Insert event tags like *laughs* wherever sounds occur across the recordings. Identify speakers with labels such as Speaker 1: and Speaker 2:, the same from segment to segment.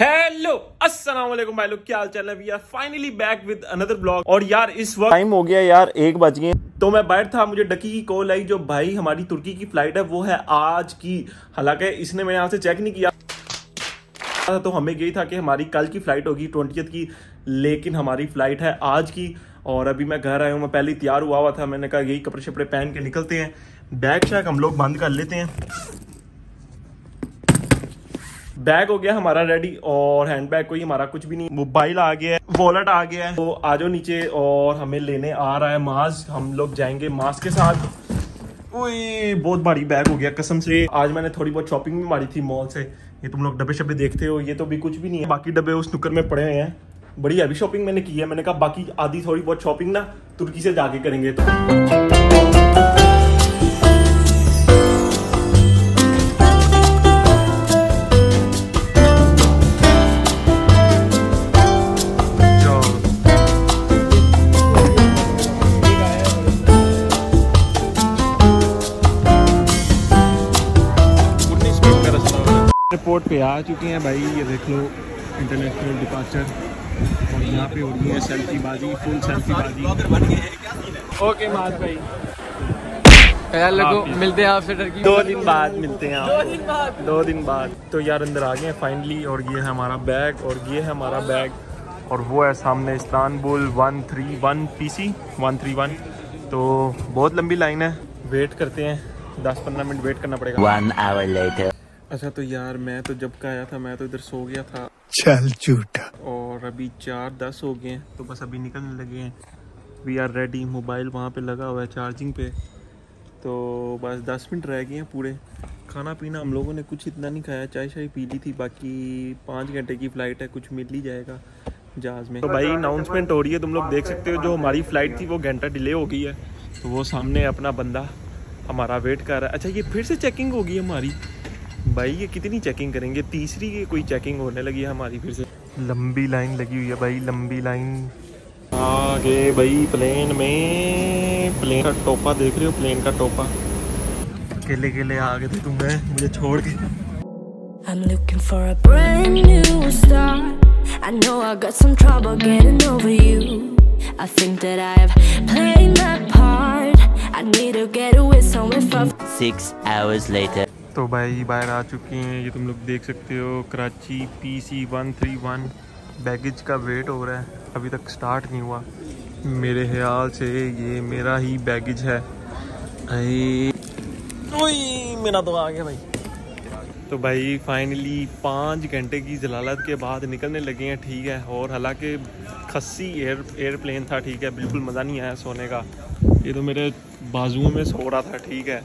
Speaker 1: Hello अस्सलाम वालेकुम भाई लोग क्या हाल चाल है? We are finally back with another blog और यार इस वक्त टाइम हो गया यार एक बज गए। तो मैं बाहर था मुझे डकी की कॉल आई जो भाई हमारी तुर्की की फ़्लाइट है वो है आज की। हालाँकि इसने मैंने यहाँ से चेक नहीं किया था तो हमें यही था कि हमारी कल की फ़्लाइट होगी ट्वेंटी की लेकिन हमारी फ़्लाइट है आज की। और अभी मैं घर आया हूँ मैं पहले ही तैयार हुआ हुआ था मैंने कहा यही कपड़े शपड़े पहन के निकलते हैं। बैग शैग हम लोग बंद कर लेते हैं। बैग हो गया हमारा रेडी और हैंड बैग कोई, हमारा कुछ भी नहीं। मोबाइल आ गया है वॉलेट आ गया है। तो आ जाओ नीचे और हमें लेने आ रहा है मास्क हम लोग जाएँगे मास्क के साथ। बहुत भारी बैग हो गया कसम से। आज मैंने थोड़ी बहुत शॉपिंग भी मारी थी मॉल से। ये तुम लोग डब्बे शब्बे देखते हो, ये तो भी कुछ भी नहीं है। बाकी डब्बे उस नुकर में पड़े हुए हैं। बड़ी हैवी शॉपिंग मैंने की है। मैंने कहा, बाकी आधी थोड़ी बहुत शॉपिंग ना, तुर्की से जाके करेंगे तो. एयरपोर्ट पे आ चुके हैं भाई ये देख लो इंटरनेशनल डिपार्चर और यहाँ पे हो रही है सेल्फी बाजी फुल सेल्फी बाजी ओके माज भाई।
Speaker 2: यार लगो मिलते हैं आपसे टर्की
Speaker 1: दो दिन बाद मिलते हैं आप। दो दिन बाद। तो यार अंदर आ गए हैं फाइनली और ये है हमारा बैग और ये है हमारा बैग और वो है सामने Istanbul one three one P C one three one तो बहुत लंबी लाइन है। वेट करते हैं। दस पंद्रह मिनट वेट करना पड़ेगा।
Speaker 3: One hour later.
Speaker 1: अच्छा तो यार मैं तो जब का आया था मैं तो इधर सो गया था।
Speaker 4: चल झूठा।
Speaker 1: और अभी चार दस हो गए हैं तो बस अभी निकलने लगे हैं। वी आर रेडी मोबाइल वहाँ पे लगा हुआ है चार्जिंग पे। तो बस दस मिनट रह गए हैं पूरे। खाना पीना हम लोगों ने कुछ इतना नहीं खाया चाय शाय पी ली थी बाकी पाँच घंटे की फ़्लाइट है कुछ मिल ही जाएगा जहाज़ में। तो भाई अनाउंसमेंट हो रही है तुम लोग देख सकते हो जो हमारी फ़्लाइट थी वो घंटा डिले हो गई है। तो वो सामने अपना बंदा हमारा वेट कर रहा है। अच्छा ये फिर से चेकिंग होगी हमारी? भाई ये कितनी चेकिंग करेंगे तीसरी की कोई चेकिंग होने लगी है हमारी फिर से लंबी लाइन लगी हुई है भाई लंबी लाइन आगे भाई प्लेन में प्लेन का टोपा देख रहे हो प्लेन का टोपा अकेले अकेले आ गए थे तुम्हें मुझे छोड़ के
Speaker 5: I'm looking for a brand new start. I know I got some trouble getting over you. I think that I have played my part. I need to get away somewhere far.
Speaker 3: Six hours later.
Speaker 1: तो भाई बाहर आ चुके हैं। ये तुम लोग देख सकते हो Karachi P C one three one baggage का वेट हो रहा है। अभी तक स्टार्ट नहीं हुआ। मेरे ख्याल से ये मेरा ही बैगेज है। मेरा तो आ गया भाई। तो भाई फाइनली पाँच घंटे की जलालत के बाद निकलने लगे हैं ठीक है। और हालाँकि खस्सी एयर एयरप्लेन था ठीक है। बिल्कुल मज़ा नहीं आया सोने का। ये तो मेरे बाजुओं में सो रहा था ठीक है।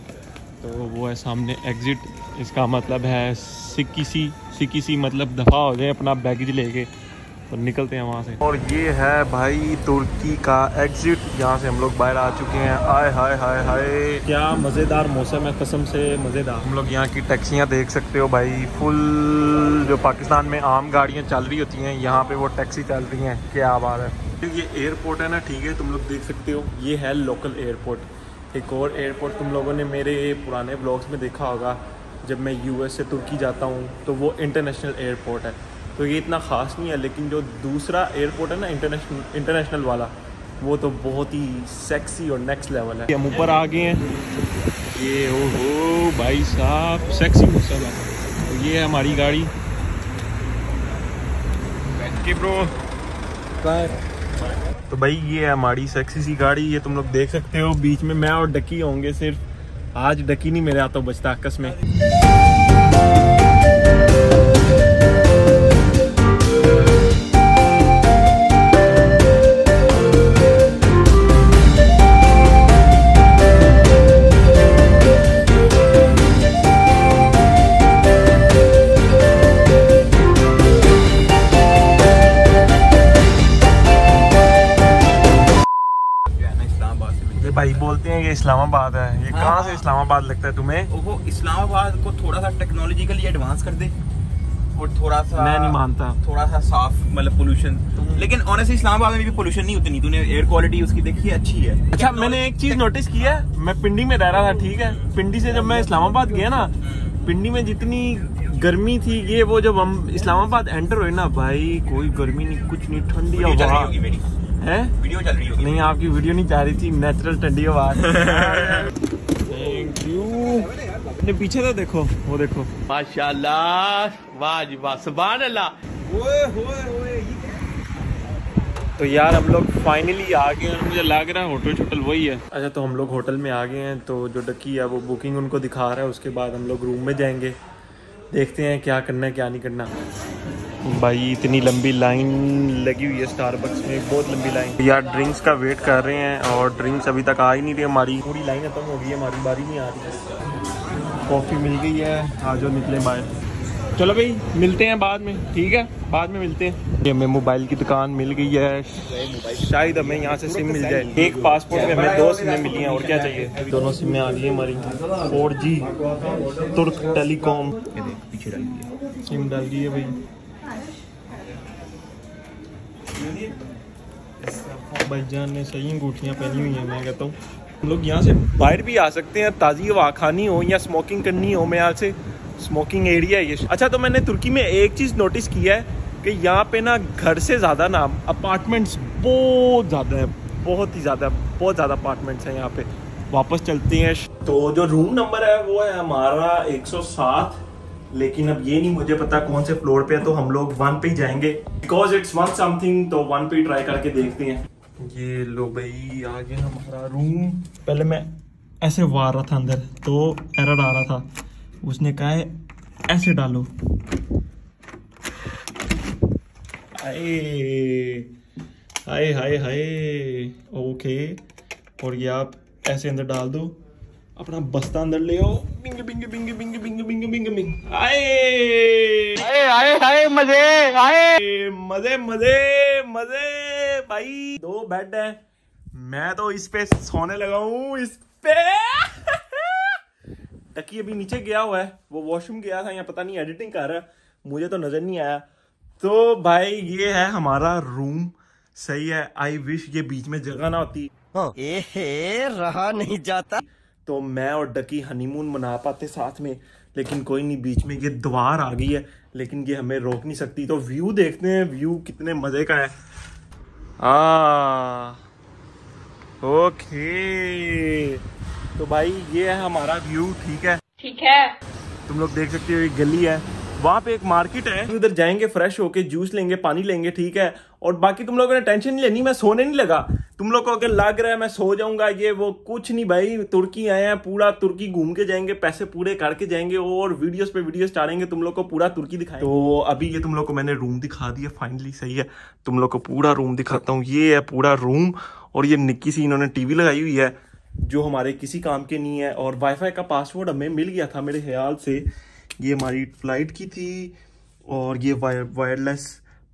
Speaker 1: तो वो है सामने एग्ज़िट इसका मतलब है सिक्की सी सिक्की सी मतलब दफ़ा हो जाए अपना बैगेज लेके तो निकलते हैं वहाँ से। और ये है भाई तुर्की का एग्ज़िट यहाँ से हम लोग बाहर आ चुके हैं। आय हाय हाय हाय। क्या मज़ेदार मौसम है कसम से मज़ेदार। हम लोग यहाँ की टैक्सियाँ देख सकते हो भाई। फुल जो पाकिस्तान में आम गाड़ियाँ चल रही होती हैं यहाँ पे वो टैक्सी चल रही हैं। क्या बात है। ये एयरपोर्ट है ना ठीक है तुम लोग देख सकते हो। ये है लोकल एयरपोर्ट एक और एयरपोर्ट तुम लोगों ने मेरे पुराने ब्लॉग्स में देखा होगा जब मैं यूएस से तुर्की जाता हूँ तो वो इंटरनेशनल एयरपोर्ट है। तो ये इतना ख़ास नहीं है लेकिन जो दूसरा एयरपोर्ट है ना इंटरनेशनल इंटरनेशनल वाला वो तो बहुत ही सेक्सी और नेक्स्ट लेवल है। हम ऊपर आ गए हैं। ये ओ हो भाई साहब सेक्सी मौसम है तो ये है हमारी गाड़ी। के ब्रो तो भाई, ये है हमारी सेक्सी सी गाड़ी। ये तुम लोग देख सकते हो, बीच में मैं और डकी होंगे सिर्फ़। आज डकी नहीं, मेरे आता बचता आकस में। ये इस्लामाबाद है। ये हाँ, कहाँ से इस्लामाबाद लगता है तुम्हें?
Speaker 6: वो इस्लामाबाद को थोड़ा सा टेक्नोलॉजिकली एडवांस कर दे। और थोड़ा सा
Speaker 1: मैं नहीं मानता।
Speaker 6: थोड़ा सा साफ़ मतलब पोल्यूशन लेकिन ऑनेस्टली इस्लामाबाद में भी पोल्यूशन नहीं उतनी तूने एयर क्वालिटी उसकी देखी है? अच्छी है।
Speaker 1: अच्छा मैंने एक चीज़ नोटिस की है। मैं पिंडी में रह रहा था ठीक है? पिंडी से जब मैं इस्लामाबाद गया ना पिंडी में जितनी गर्मी थी ये वो जब हम इस्लामाबाद एंटर हुए ना भाई कोई गर्मी नहीं कुछ नहीं ठंडी हवा।
Speaker 6: होगी मेरी।
Speaker 1: है?
Speaker 6: वीडियो चल रही होगी।
Speaker 1: नहीं आपकी वीडियो नहीं जा रही थी नेचुरल ठंडी हवा थैंक यू अपने पीछे तो देखो वो देखो। माशाल्लाह। वाह वाह सुभान अल्लाह तो यार हम लोग फाइनली आ गए हैं। मुझे लग रहा है होटल छोटल वही है। अच्छा तो हम लोग होटल में आ गए हैं तो जो डकी है वो बुकिंग उनको दिखा रहा है। उसके बाद हम लोग रूम में जाएँगे। देखते हैं क्या करना है क्या नहीं करना। भाई इतनी लंबी लाइन लगी हुई है स्टारबक्स में बहुत लंबी लाइन यार ड्रिंक्स का वेट कर रहे हैं और ड्रिंक्स अभी तक आ ही नहीं रही हमारी। पूरी लाइन खत्म हो गई है हमारी बारी नहीं आ रही। कॉफ़ी मिल गई है आज जो निकले बाहर। चलो भाई मिलते हैं बाद में ठीक है? बाद में मिलते हैं। ये हमें मोबाइल की दुकान मिल गई है। शायद हमें यहाँ से सिम मिल जाए। एक पासपोर्ट में हमें दो सिमें मिली हैं और क्या चाहिए? दोनों सिमें आ गई हमारी। फोर जी तुर्क टेलीकॉम
Speaker 6: पीछे डाल दिया।
Speaker 1: सिम डाल दी है भाई। भाईजान ने सही अंगूठियाँ पहनी हुई हैं, मैं कहता हूँ। हम लोग यहाँ से बाहर भी आ सकते हैं, ताज़ी हवा खानी हो या स्मोकिंग करनी हो मैं यहाँ से स्मोकिंग एरिया है ये। अच्छा तो मैंने तुर्की में एक चीज़ नोटिस किया है कि यहाँ पे ना घर से ज़्यादा ना अपार्टमेंट्स बहुत ज़्यादा है, बहुत ही ज़्यादा, बहुत ज़्यादा अपार्टमेंट्स हैं यहाँ पे। वापस चलते हैं। तो जो रूम नंबर है वो है हमारा 107 लेकिन अब ये नहीं मुझे पता कौन से फ्लोर पे है तो हम लोग वन पे ही जाएँगे। बिकॉज़ इट्स वन समथिंग तो वन पे ट्राई करके देखते हैं। ये लो भाई आ गया हमारा रूम पहले मैं ऐसे वार रहा था अंदर तो एरर आ रहा था। उसने कहा है, ऐसे डालो। हाय हाय हाय हाय ओके और ये आप ऐसे अंदर डाल दो। अपना बस्ता अंदर ले आओ। बिंग बिंग बिंग बिंग बिंग बिंग बिंग बिंग। आए। आए आए आए मज़े आए। मज़े मज़े मज़े भाई। दो बेड है। मैं तो इस पे सोने लगा हूँ इस पे। टकी अभी नीचे गया हुआ है। वो वॉशरूम गया था या पता नहीं एडिटिंग कर रहा है। मुझे तो नज़र नहीं आया। तो भाई ये है हमारा रूम सही है। आई विश ये बीच में जगह ना होती।
Speaker 4: एहे रहा नहीं जाता।
Speaker 1: तो मैं और डकी हनीमून मना पाते साथ में लेकिन कोई नहीं बीच में ये द्वार आ गई है लेकिन ये हमें रोक नहीं सकती। तो व्यू देखते हैं व्यू कितने मज़े का है। आ ओके तो भाई ये है हमारा व्यू ठीक है?
Speaker 7: ठीक है।
Speaker 1: तुम लोग देख सकते हो ये गली है। वहाँ पे एक मार्केट है। उधर जाएँगे फ्रेश होके जूस लेंगे पानी लेंगे ठीक है? और बाकी तुम लोगों ने टेंशन नहीं लेनी मैं सोने नहीं लगा। तुम लोग को अगर लग रहा है मैं सो जाऊँगा ये वो कुछ नहीं भाई तुर्की आए हैं पूरा तुर्की घूम के जाएँगे पैसे पूरे करके जाएँगे और वीडियोस पे वीडियोस डालेंगे तुम लोग को पूरा तुर्की दिखाएँगे। तो अभी ये तुम लोग को मैंने रूम दिखा दिया फाइनली सही है। तुम लोग को पूरा रूम दिखाता हूँ ये है पूरा रूम और ये निक्की सी इन्होंने टीवी लगाई हुई है जो हमारे किसी काम के नहीं है। और वाईफाई का पासवर्ड हमें मिल गया था मेरे ख्याल से। ये हमारी फ़्लाइट की थी और ये वायरलेस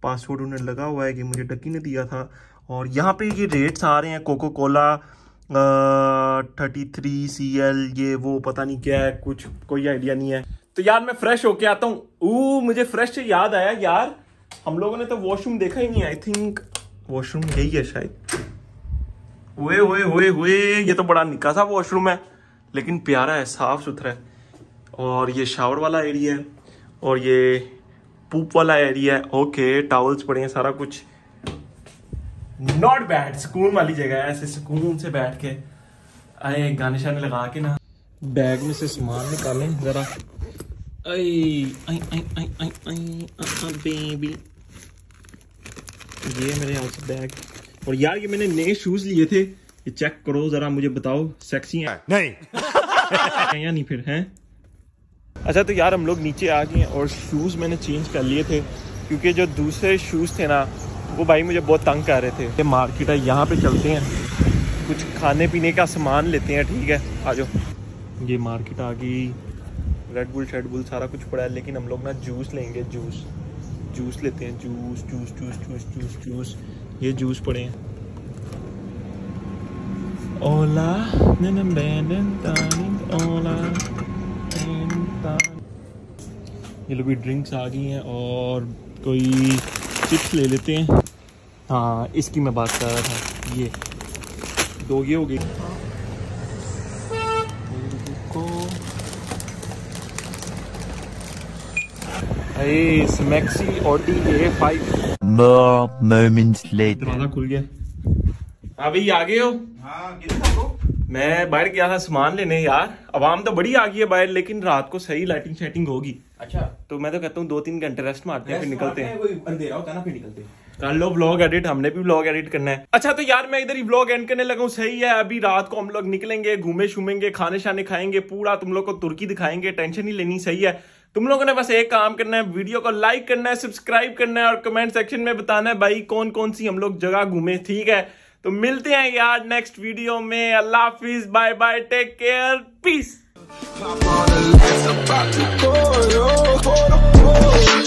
Speaker 1: पासवर्ड उन्हें लगा हुआ है कि मुझे डक्की ने दिया था। और यहाँ पे ये रेट्स आ रहे हैं Coca Cola thirty three C L ये वो पता नहीं क्या है, कुछ कोई आइडिया नहीं है। तो यार मैं फ्रेश होके आता हूँ। ऊ मुझे फ्रेश याद आया यार। हम लोगों ने तो वॉशरूम देखा ही नहीं आई थिंक वॉशरूम यही है शायद। हुए हुए हुए हुए ये तो बड़ा निका सा वॉशरूम है, लेकिन प्यारा है साफ़ सुथरा है। और ये शावर वाला एरिया है और ये पूप वाला एरिया है। ओके टावल्स पड़े हैं सारा कुछ। नॉट बैड सुकून वाली जगह है ऐसे सुकून से बैठ के। आए गाने शाने लगा के ना। बैग में से सामान निकालें जरा। आई आई आई आई आई आई बेबी ये मेरे यहाँ से बैग और यार ये मैंने नए शूज़ लिए थे। ये चेक करो जरा मुझे बताओ सेक्सी है? नहीं। *laughs* या नहीं फिर हैं? अच्छा तो यार, हम लोग नीचे आ गए और शूज़ मैंने चेंज कर लिए थे, क्योंकि जो दूसरे शूज़ थे ना, वो भाई मुझे बहुत तंग कर रहे थे। ये मार्केट है, यहाँ पे चलते हैं। कुछ खाने पीने का सामान लेते हैं, ठीक है? आ जाओ। ये मार्केट आ गई। रेड बुल शेड बुल सारा कुछ पड़ा है, लेकिन हम लोग ना जूस लेंगे जूस जूस लेते हैं juice juice juice juice juice juice ये जूस पड़े हैं। ओला ये लोग भी ड्रिंक्स आ गई हैं और कोई चिप्स ले लेते हैं। हाँ इसकी मैं बात कर रहा था। ये दो ये हो गई। भाई maxi Audi A five.
Speaker 3: More moments later.
Speaker 1: दरवाज़ा खुल गया। हाँ भाई आ गए हो?
Speaker 6: हाँ
Speaker 1: मैं बाहर गया था सामान लेने यार। आवाम तो बड़ी आ गई है बाहर लेकिन रात को सही लाइटिंग शाइटिंग होगी।
Speaker 6: अच्छा।
Speaker 1: तो मैं तो कहता हूँ दो तीन घंटे रेस्ट मारते हैं फिर निकलते हैं।
Speaker 6: कोई अंधेरा होता है ना फिर निकलते हैं।
Speaker 1: कर लो व्लॉग एडिट हमने भी व्लॉग एडिट करना है। अच्छा तो यार मैं इधर ही व्लॉग एंड करने लगा। हूँ सही है अभी रात को हम लोग निकलेंगे घूमे शूमेंगे खाने शाने खाएँगे पूरा तुम लोग को तुर्की दिखाएँगे टेंशन ही लेनी सही है। तुम लोगों ने बस एक काम करना है वीडियो को लाइक करना है सब्सक्राइब करना है और कमेंट सेक्शन में बताना है भाई कौन कौन सी हम लोग जगह घूमे ठीक है? तो मिलते हैं यार नेक्स्ट वीडियो में। अल्लाह हाफिज bye bye take care peace
Speaker 7: for the